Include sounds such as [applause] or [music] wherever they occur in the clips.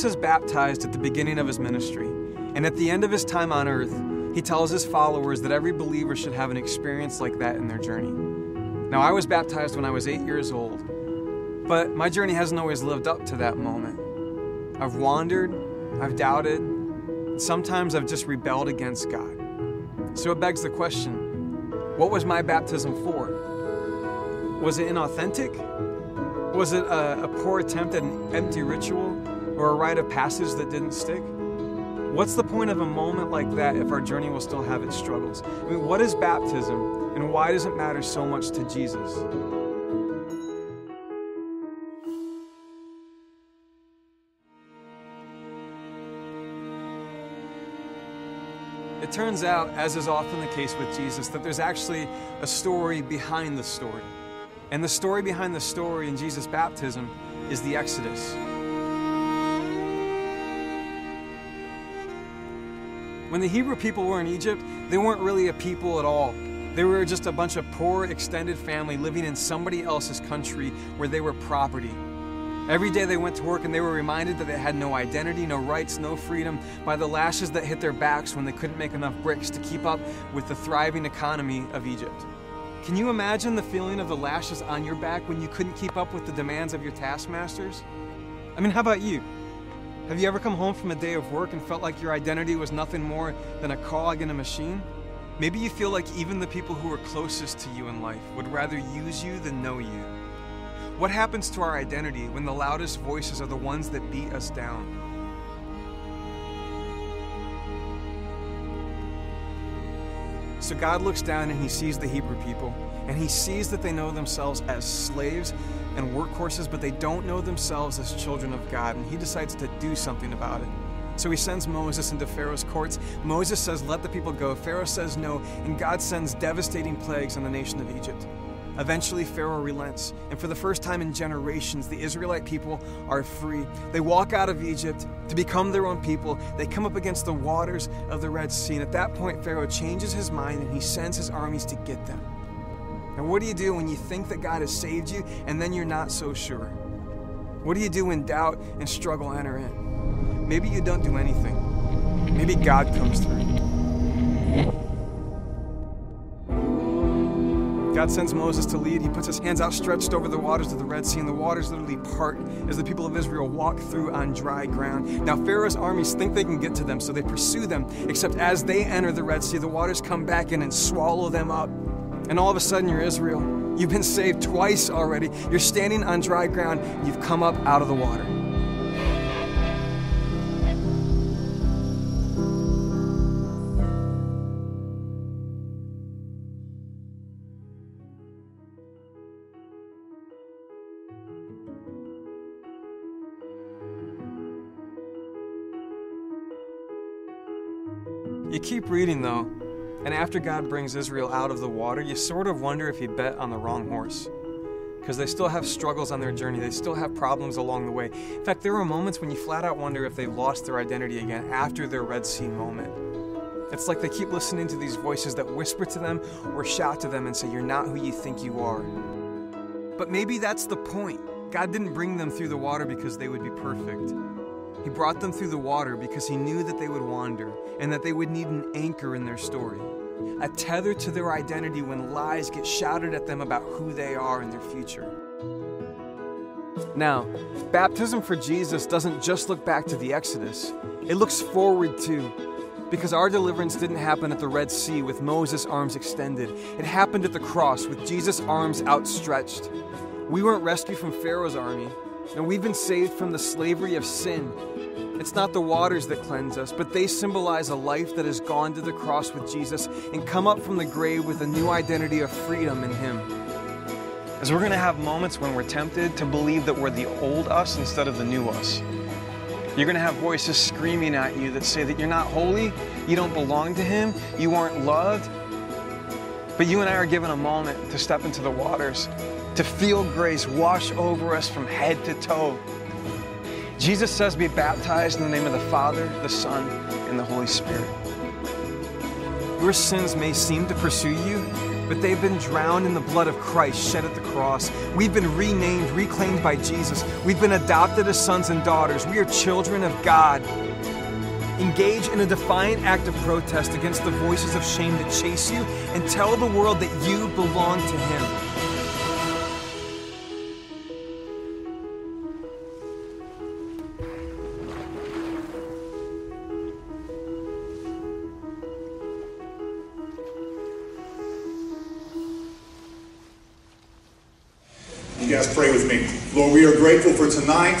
Jesus is baptized at the beginning of his ministry, and at the end of his time on earth, he tells his followers that every believer should have an experience like that in their journey. Now, I was baptized when I was eight years old, but my journey hasn't always lived up to that moment. I've wandered, I've doubted, sometimes I've just rebelled against God. So it begs the question what was my baptism for? Was it inauthentic? Was it a, a poor attempt at an empty ritual or a rite of passage that didn't stick? What's the point of a moment like that if our journey will still have its struggles? I mean, what is baptism and why does it matter so much to Jesus? It turns out, as is often the case with Jesus, that there's actually a story behind the story. And the story behind the story in Jesus' baptism is the Exodus. When the Hebrew people were in Egypt, they weren't really a people at all. They were just a bunch of poor, extended family living in somebody else's country where they were property. Every day they went to work and they were reminded that they had no identity, no rights, no freedom by the lashes that hit their backs when they couldn't make enough bricks to keep up with the thriving economy of Egypt. Can you imagine the feeling of the lashes on your back when you couldn't keep up with the demands of your taskmasters? I mean, how about you? Have you ever come home from a day of work and felt like your identity was nothing more than a cog in a machine? Maybe you feel like even the people who are closest to you in life would rather use you than know you. What happens to our identity when the loudest voices are the ones that beat us down? So God looks down and he sees the Hebrew people, and he sees that they know themselves as slaves and workhorses, but they don't know themselves as children of God, and he decides to do something about it. So he sends Moses into Pharaoh's courts. Moses says, Let the people go. Pharaoh says no, and God sends devastating plagues on the nation of Egypt. Eventually, Pharaoh relents, and for the first time in generations, the Israelite people are free. They walk out of Egypt to become their own people. They come up against the waters of the Red Sea, and at that point, Pharaoh changes his mind and he sends his armies to get them. And what do you do when you think that God has saved you and then you're not so sure? What do you do when doubt and struggle enter in? Maybe you don't do anything. Maybe God comes through. God sends Moses to lead. He puts his hands outstretched over the waters of the Red Sea, and the waters literally part as the people of Israel walk through on dry ground. Now, Pharaoh's armies think they can get to them, so they pursue them, except as they enter the Red Sea, the waters come back in and swallow them up. And all of a sudden, you're Israel. You've been saved twice already. You're standing on dry ground. You've come up out of the water. You keep reading though, and after God brings Israel out of the water, you sort of wonder if he bet on the wrong horse. Because they still have struggles on their journey, they still have problems along the way. In fact, there were moments when you flat out wonder if they lost their identity again after their Red Sea moment. It's like they keep listening to these voices that whisper to them or shout to them and say, You're not who you think you are. But maybe that's the point. God didn't bring them through the water because they would be perfect. He brought them through the water because he knew that they would wander and that they would need an anchor in their story, a tether to their identity when lies get shouted at them about who they are and their future. Now, baptism for Jesus doesn't just look back to the Exodus, it looks forward too. Because our deliverance didn't happen at the Red Sea with Moses' arms extended. It happened at the cross with Jesus' arms outstretched. We weren't rescued from Pharaoh's army, and we've been saved from the slavery of sin. It's not the waters that cleanse us, but they symbolize a life that has gone to the cross with Jesus and come up from the grave with a new identity of freedom in Him. As we're going to have moments when we're tempted to believe that we're the old us instead of the new us. You're going to have voices screaming at you that say that you're not holy, you don't belong to Him, you aren't loved. But you and I are given a moment to step into the waters, to feel grace wash over us from head to toe. Jesus says, Be baptized in the name of the Father, the Son, and the Holy Spirit. Your sins may seem to pursue you, but they've been drowned in the blood of Christ shed at the cross. We've been renamed, reclaimed by Jesus. We've been adopted as sons and daughters. We are children of God. Engage in a defiant act of protest against the voices of shame that chase you and tell the world that you belong to Him. Lord, we are grateful for tonight.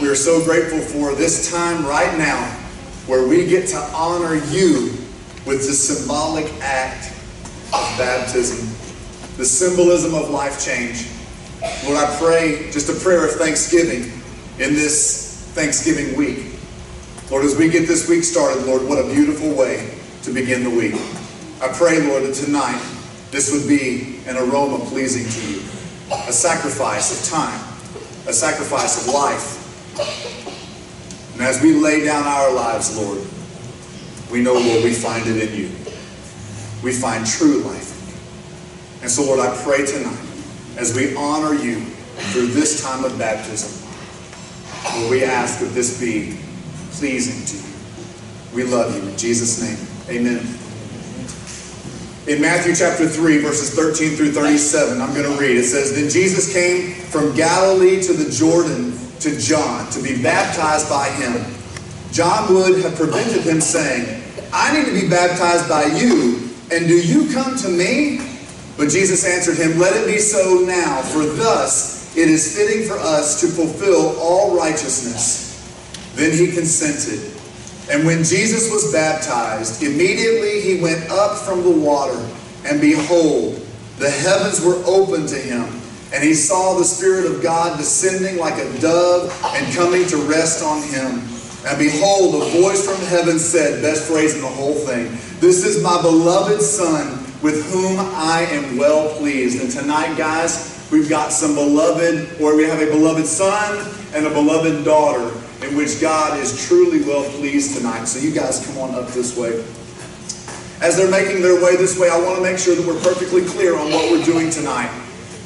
We are so grateful for this time right now where we get to honor you with the symbolic act of baptism, the symbolism of life change. Lord, I pray just a prayer of thanksgiving in this Thanksgiving week. Lord, as we get this week started, Lord, what a beautiful way to begin the week. I pray, Lord, that tonight this would be an aroma pleasing to you, a sacrifice of time a sacrifice of life. And as we lay down our lives, Lord, we know, Lord, we find it in you. We find true life. In you. And so, Lord, I pray tonight, as we honor you through this time of baptism, Lord, we ask that this be pleasing to you. We love you. In Jesus' name, amen. In Matthew chapter 3, verses 13 through 37, I'm going to read. It says, Then Jesus came from Galilee to the Jordan to John to be baptized by him. John would have prevented him, saying, I need to be baptized by you, and do you come to me? But Jesus answered him, Let it be so now, for thus it is fitting for us to fulfill all righteousness. Then he consented. And when Jesus was baptized, immediately he went up from the water, and behold, the heavens were opened to him. And he saw the Spirit of God descending like a dove and coming to rest on him. And behold, a voice from heaven said, best phrase in the whole thing, This is my beloved Son, with whom I am well pleased. And tonight, guys, we've got some beloved, or we have a beloved son and a beloved daughter in which God is truly well pleased tonight. So you guys come on up this way. As they're making their way this way, I want to make sure that we're perfectly clear on what we're doing tonight.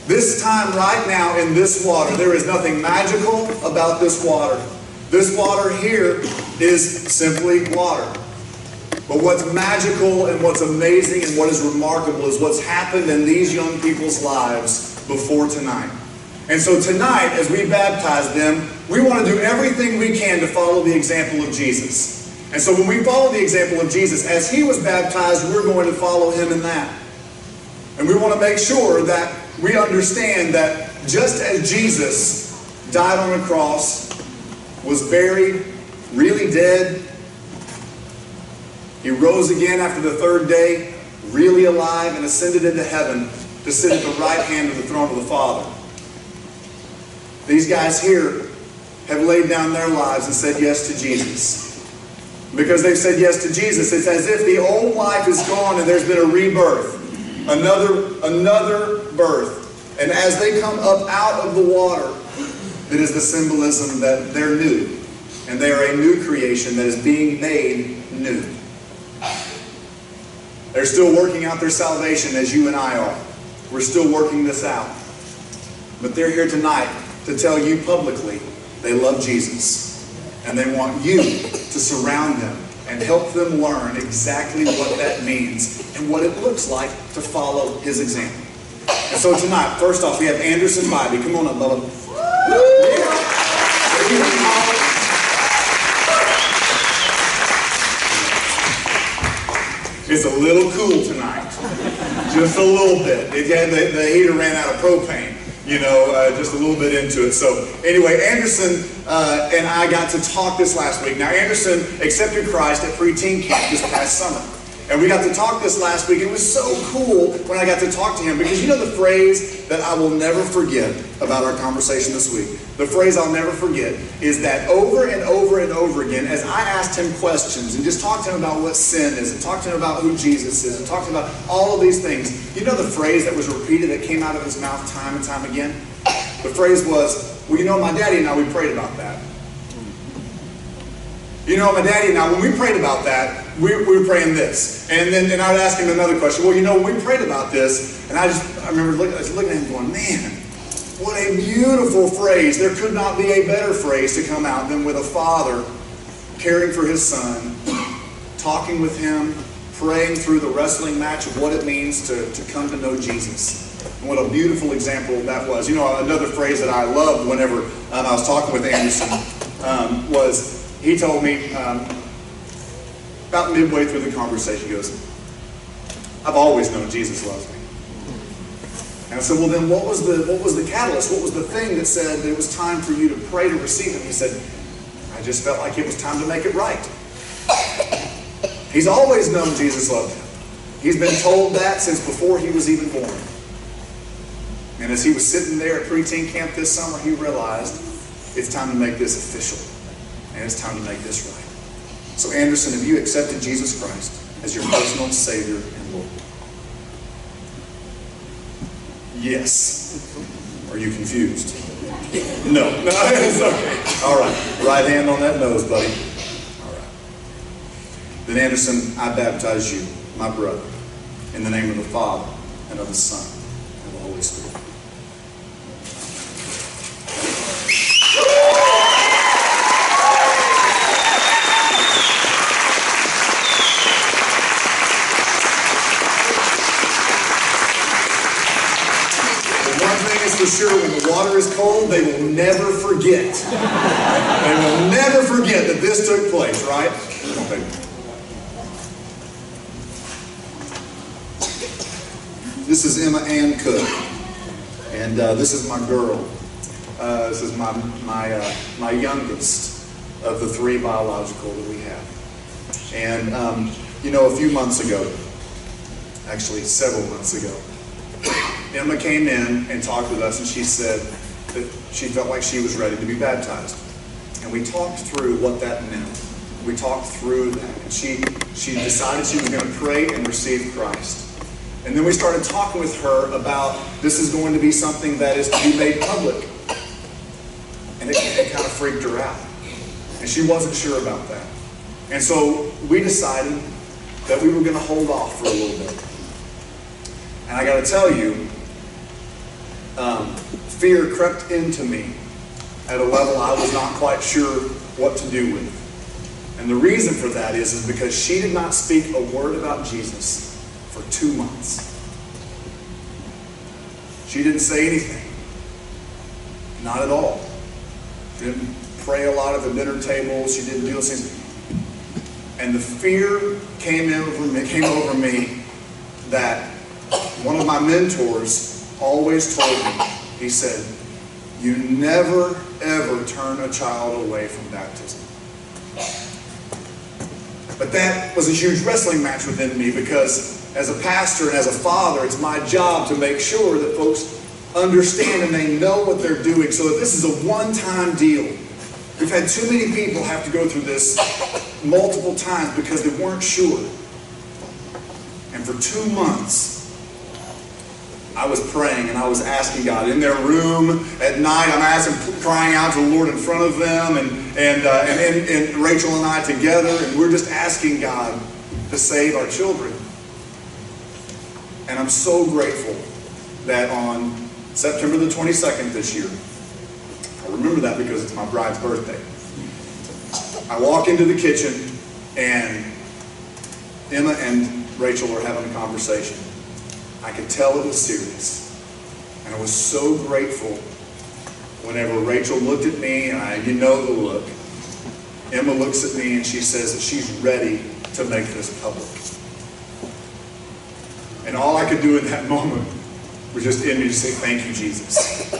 This time, right now, in this water, there is nothing magical about this water. This water here is simply water. But what's magical and what's amazing and what is remarkable is what's happened in these young people's lives before tonight. And so tonight, as we baptize them, we want to do everything we can to follow the example of Jesus. And so when we follow the example of Jesus, as he was baptized, we're going to follow him in that. And we want to make sure that we understand that just as Jesus died on a cross, was buried, really dead, he rose again after the third day, really alive, and ascended into heaven to sit at the right hand of the throne of the Father. These guys here have laid down their lives and said yes to Jesus. Because they've said yes to Jesus, it's as if the old life is gone and there's been a rebirth, another, another birth. And as they come up out of the water, it is the symbolism that they're new. And they are a new creation that is being made new. They're still working out their salvation as you and I are. We're still working this out. But they're here tonight to tell you publicly they love Jesus. And they want you to surround them and help them learn exactly what that means and what it looks like to follow his example. And so tonight, first off, we have Anderson Bobby. Come on up, Bubba. It's a little cool tonight. Just a little bit. The, the heater ran out of propane you know, uh, just a little bit into it. So anyway, Anderson uh, and I got to talk this last week. Now, Anderson accepted Christ at preteen camp this past summer. And we got to talk this last week. It was so cool when I got to talk to him because you know the phrase that I will never forget about our conversation this week? The phrase I'll never forget is that over and over and over again, as I asked him questions and just talked to him about what sin is and talked to him about who Jesus is and talked about all of these things, you know the phrase that was repeated that came out of his mouth time and time again? The phrase was, well, you know, my daddy and I, we prayed about that. You know, my daddy and I, when we prayed about that, we, we were praying this. And then and I would ask him another question. Well, you know, we prayed about this, and I just I remember looking, I was looking at him going, man, what a beautiful phrase. There could not be a better phrase to come out than with a father caring for his son, talking with him, praying through the wrestling match of what it means to, to come to know Jesus. And what a beautiful example that was. You know, another phrase that I loved whenever um, I was talking with Anderson um, was he told me um, about midway through the conversation, he goes, I've always known Jesus loves me. And I said, well then what was the what was the catalyst? What was the thing that said that it was time for you to pray to receive him? He said, I just felt like it was time to make it right. He's always known Jesus loved him. He's been told that since before he was even born. And as he was sitting there at preteen camp this summer, he realized it's time to make this official. And it's time to make this right. So, Anderson, have you accepted Jesus Christ as your personal Savior and Lord? Yes. Are you confused? No. No, it's okay. All right. Right hand on that nose, buddy. All right. Then, Anderson, I baptize you, my brother, in the name of the Father, and of the Son, and of the Holy Spirit. The one thing is for sure, when the water is cold, they will never forget. They will never forget that this took place, right? This is Emma Ann Cook, and uh, this is my girl. Uh, this is my my uh, my youngest of the three biological that we have. And um, you know, a few months ago, actually several months ago, Emma came in and talked with us, and she said that she felt like she was ready to be baptized. And we talked through what that meant. We talked through that. And she, she decided she was going to pray and receive Christ. And then we started talking with her about this is going to be something that is to be made public. And it, it kind of freaked her out. And she wasn't sure about that. And so we decided that we were going to hold off for a little bit. And I got to tell you, um, fear crept into me at a level I was not quite sure what to do with. And the reason for that is, is because she did not speak a word about Jesus for two months. She didn't say anything. Not at all. Didn't pray a lot at the dinner table. She didn't do those things. And the fear came over me, came over me that one of my mentors always told me, he said, you never ever turn a child away from baptism. But that was a huge wrestling match within me because as a pastor and as a father, it's my job to make sure that folks understand and they know what they're doing so that this is a one-time deal. We've had too many people have to go through this multiple times because they weren't sure. And for two months, I was praying and I was asking God in their room at night. I'm asking, crying out to the Lord in front of them, and and uh, and, and, and Rachel and I together, and we're just asking God to save our children. And I'm so grateful that on September the 22nd this year, I remember that because it's my bride's birthday. I walk into the kitchen and Emma and Rachel are having a conversation. I could tell it was serious. And I was so grateful whenever Rachel looked at me, and I, you know the look. Emma looks at me and she says that she's ready to make this public. And all I could do in that [laughs] moment was just end me to say, Thank you, Jesus.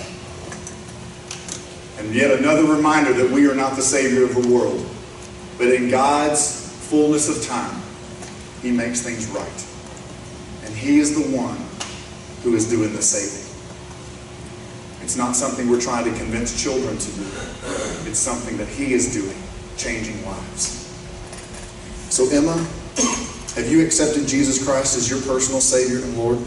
And yet another reminder that we are not the Savior of the world. But in God's fullness of time, He makes things right. And He is the one who is doing the saving. It's not something we're trying to convince children to do. It's something that He is doing, changing lives. So, Emma, have you accepted Jesus Christ as your personal Savior and Lord?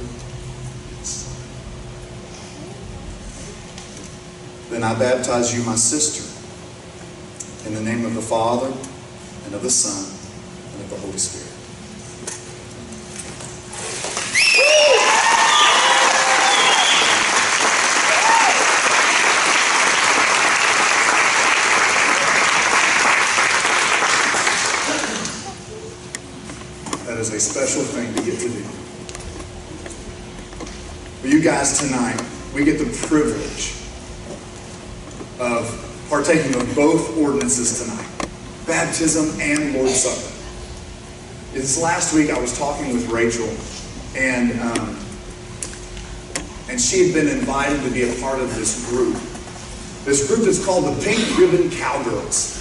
Then I baptize you, my sister, in the name of the Father, and of the Son, and of the Holy Spirit. That is a special thing to get to do. For you guys tonight, we get the privilege of partaking of both ordinances tonight baptism and Lord's Supper. This last week, I was talking with Rachel, and, um, and she had been invited to be a part of this group. This group is called the Pink Ribbon Cowgirls.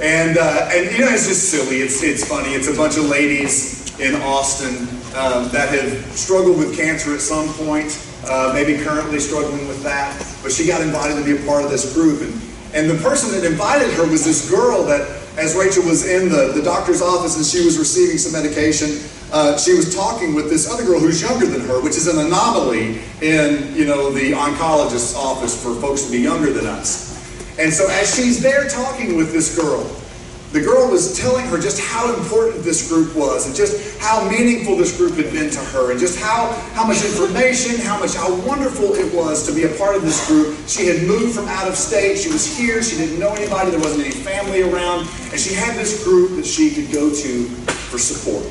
And, uh, and you know, it's just silly. It's, it's funny. It's a bunch of ladies in Austin um, that have struggled with cancer at some point, uh, maybe currently struggling with that. But she got invited to be a part of this group. And, and the person that invited her was this girl that, as Rachel was in the, the doctor's office and she was receiving some medication, uh, she was talking with this other girl who's younger than her, which is an anomaly in, you know, the oncologist's office for folks to be younger than us. And so as she's there talking with this girl, the girl was telling her just how important this group was and just how meaningful this group had been to her and just how, how much information, how much how wonderful it was to be a part of this group. She had moved from out of state. She was here. She didn't know anybody. There wasn't any family around. And she had this group that she could go to for support.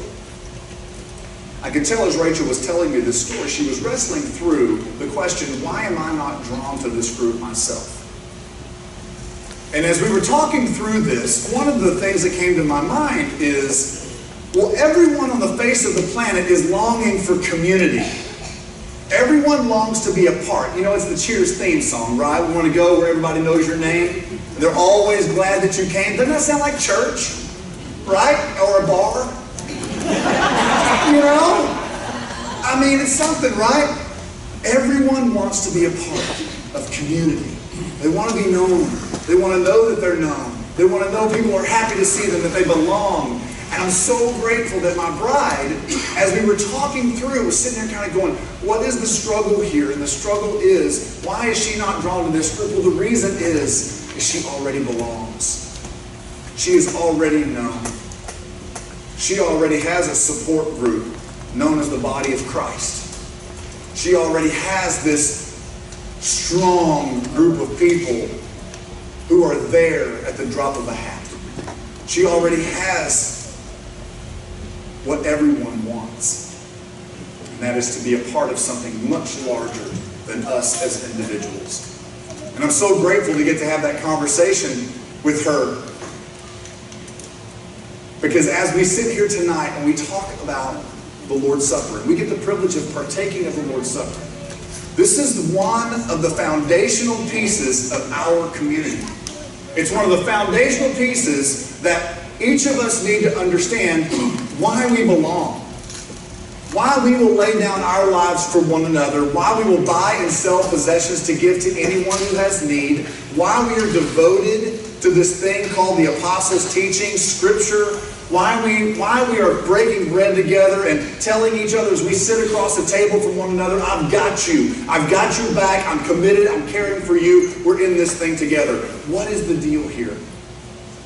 I could tell as Rachel was telling me this story, she was wrestling through the question, why am I not drawn to this group myself? And as we were talking through this, one of the things that came to my mind is well, everyone on the face of the planet is longing for community. Everyone longs to be a part. You know, it's the Cheers theme song, right? We want to go where everybody knows your name. They're always glad that you came. Doesn't that sound like church? Right? Or a bar? [laughs] you know? I mean, it's something, right? Everyone wants to be a part of community. They want to be known. They want to know that they're known. They want to know people are happy to see them, that they belong. And I'm so grateful that my bride, as we were talking through, was sitting there kind of going, what is the struggle here? And the struggle is, why is she not drawn to this group? Well, the reason is, is she already belongs. She is already known. She already has a support group known as the body of Christ. She already has this strong group of people who are there at the drop of a hat. She already has what everyone wants, and that is to be a part of something much larger than us as individuals. And I'm so grateful to get to have that conversation with her. Because as we sit here tonight and we talk about the Lord's Supper, we get the privilege of partaking of the Lord's Supper, this is one of the foundational pieces of our community. It's one of the foundational pieces that each of us need to understand why we belong. Why we will lay down our lives for one another, why we will buy and sell possessions to give to anyone who has need, why we are devoted to this thing called the apostles' teaching, scripture, why we, why we are breaking bread together and telling each other as we sit across the table from one another, I've got you. I've got your back. I'm committed. I'm caring for you. We're in this thing together. What is the deal here?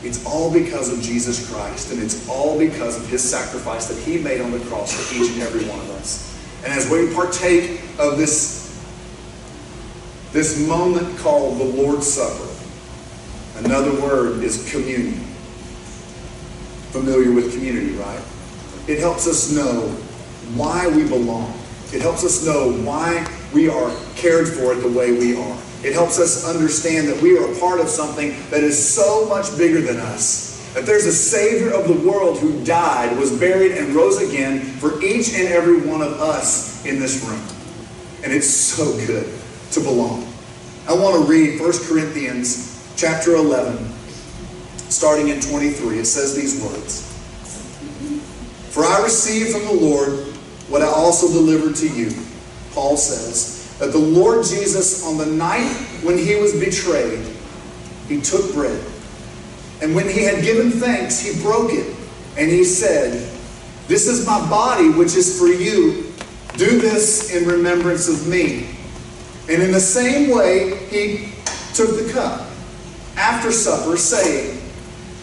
It's all because of Jesus Christ, and it's all because of his sacrifice that he made on the cross for each and every one of us. And as we partake of this, this moment called the Lord's Supper, another word is communion familiar with community, right? It helps us know why we belong. It helps us know why we are cared for the way we are. It helps us understand that we are a part of something that is so much bigger than us. That there's a Savior of the world who died, was buried, and rose again for each and every one of us in this room. And it's so good to belong. I want to read 1 Corinthians chapter 11, starting in 23. It says these words For I received from the Lord what I also delivered to you. Paul says that the Lord Jesus, on the night when he was betrayed, he took bread. And when he had given thanks, he broke it. And he said, This is my body, which is for you. Do this in remembrance of me. And in the same way, he took the cup after supper, saying,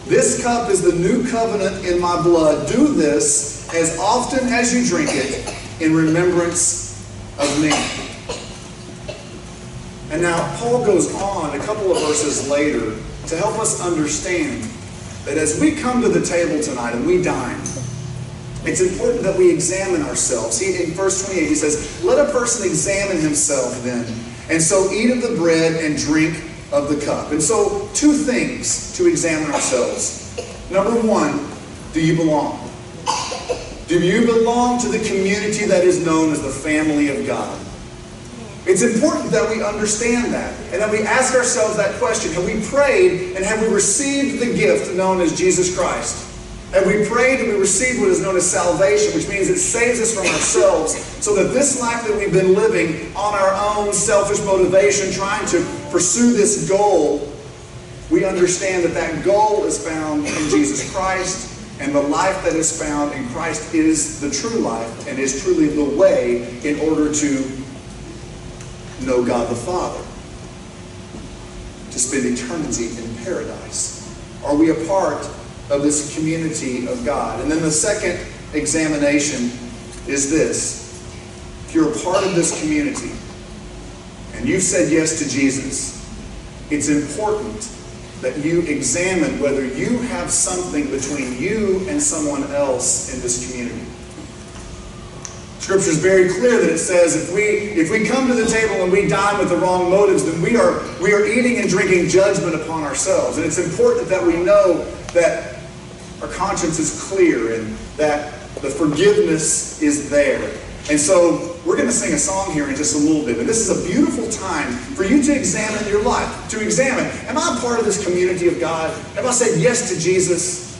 This cup is the new covenant in my blood. Do this as often as you drink it in remembrance of me. And now Paul goes on a couple of verses later to help us understand that as we come to the table tonight and we dine, it's important that we examine ourselves. He, in verse 28, he says, Let a person examine himself then, and so eat of the bread and drink of the cup. And so, two things to examine ourselves. Number one, do you belong? Do you belong to the community that is known as the family of God? It's important that we understand that and that we ask ourselves that question. Have we prayed and have we received the gift known as Jesus Christ? And we prayed and we received what is known as salvation, which means it saves us from ourselves so that this life that we've been living on our own selfish motivation, trying to pursue this goal, we understand that that goal is found in Jesus Christ and the life that is found in Christ is the true life and is truly the way in order to know God the Father, to spend eternity in paradise. Are we a part of this community of God. And then the second examination is this. If you're a part of this community and you've said yes to Jesus, it's important that you examine whether you have something between you and someone else in this community. Scripture is very clear that it says if we if we come to the table and we dine with the wrong motives, then we are we are eating and drinking judgment upon ourselves. And it's important that we know that our conscience is clear and that the forgiveness is there. And so we're going to sing a song here in just a little bit. And this is a beautiful time for you to examine your life, to examine, am I part of this community of God? Have I said yes to Jesus?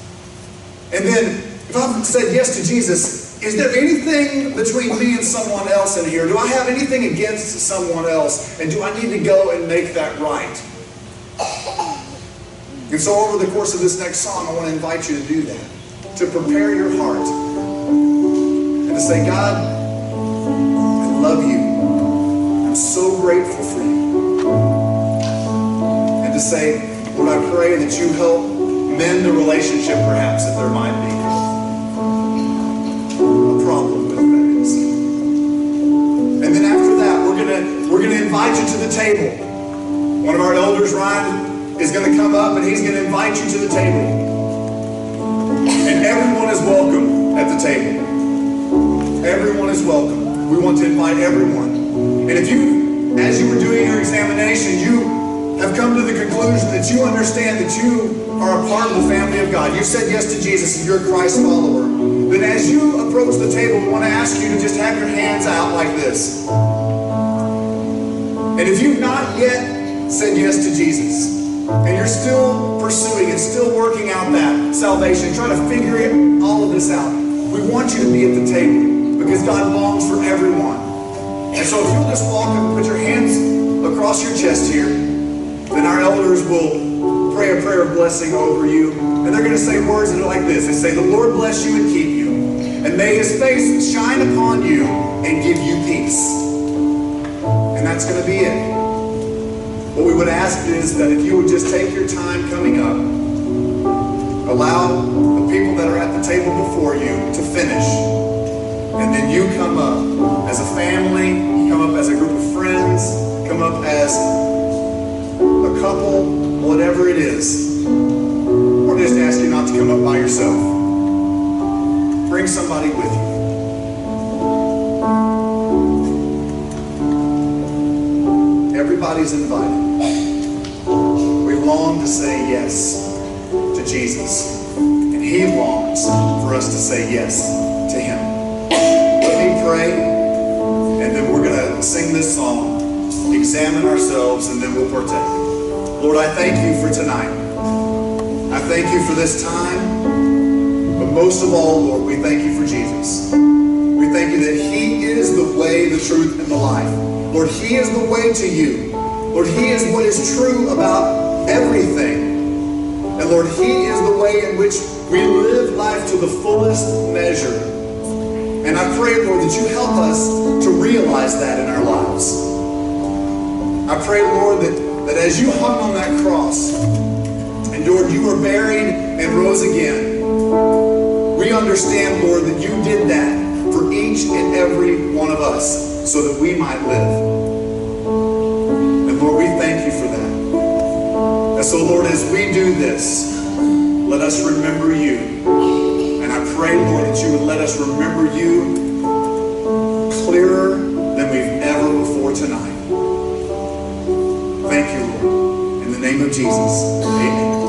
And then, if I've said yes to Jesus, is there anything between me and someone else in here? Do I have anything against someone else? And do I need to go and make that right? And so, over the course of this next song, I want to invite you to do that, to prepare your heart, and to say, God, I love you. I'm so grateful for you. And to say, Lord, I pray that you help mend the relationship, perhaps, that there might be a problem with that. And then after that, we're gonna we're gonna invite you to the table. One of our elders, Ryan, is going to come up and he's going to invite you to the table. And everyone is welcome at the table. Everyone is welcome. We want to invite everyone. And if you, as you were doing your examination, you have come to the conclusion that you understand that you are a part of the family of God. You said yes to Jesus and you're a Christ follower. Then as you approach the table, we want to ask you to just have your hands out like this. And if you've not yet said yes to Jesus, and you're still pursuing and still working out that salvation, trying to figure it, all of this out, we want you to be at the table because God longs for everyone. And so if you'll just walk up and put your hands across your chest here, then our elders will pray a prayer of blessing over you. And they're going to say words that are like this. They say, the Lord bless you and keep you. And may his face shine upon you and give you peace. And that's going to be it. What we would ask is that if you would just take your time coming up, allow the people that are at the table before you to finish, and then you come up as a family, come up as a group of friends, come up as a couple, whatever it is. We're just asking not to come up by yourself. Bring somebody with you. Everybody's invited long to say yes to Jesus. And He longs for us to say yes to Him. Let me pray, and then we're going to sing this song, examine ourselves, and then we'll partake. Lord, I thank you for tonight. I thank you for this time. But most of all, Lord, we thank you for Jesus. We thank you that He is the way, the truth, and the life. Lord, He is the way to you. Lord, He is what is true about everything. And Lord, He is the way in which we live life to the fullest measure. And I pray, Lord, that you help us to realize that in our lives. I pray, Lord, that, that as you hung on that cross and Lord, You were buried and rose again. We understand, Lord, that you did that for each and every one of us so that we might live. So, Lord, as we do this, let us remember you. And I pray, Lord, that you would let us remember you clearer than we've ever before tonight. Thank you, Lord. In the name of Jesus, amen.